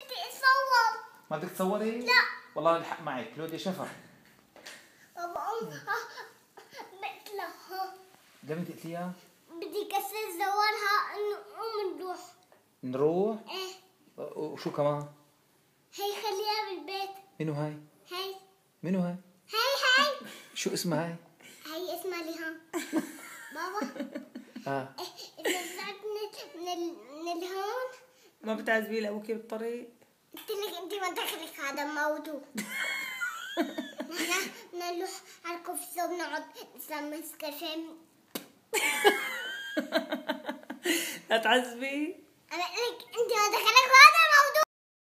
بدي اتصور ما بدك تصوري؟ لا. والله الحق معك كلوديا شفا بابا مثلها قبل تقتليها بدي كسر زوارها إنه قوم نروح نروح إيه وشو كمان؟ هي خليها بالبيت. منو هاي؟ هي منو هاي؟ هي هي شو اسمها هاي؟ هي اسمها ليهان. بابا. آه. إيه، إذا من ال- من الهون ما بتعذبي لابوك بالطريق؟ قلت لك انت ما دخلك هذا الموضوع نروح على الكوفي ونقعد نسمي سكاشين لا تعذبي أنا قلت لك انت ما دخلك هذا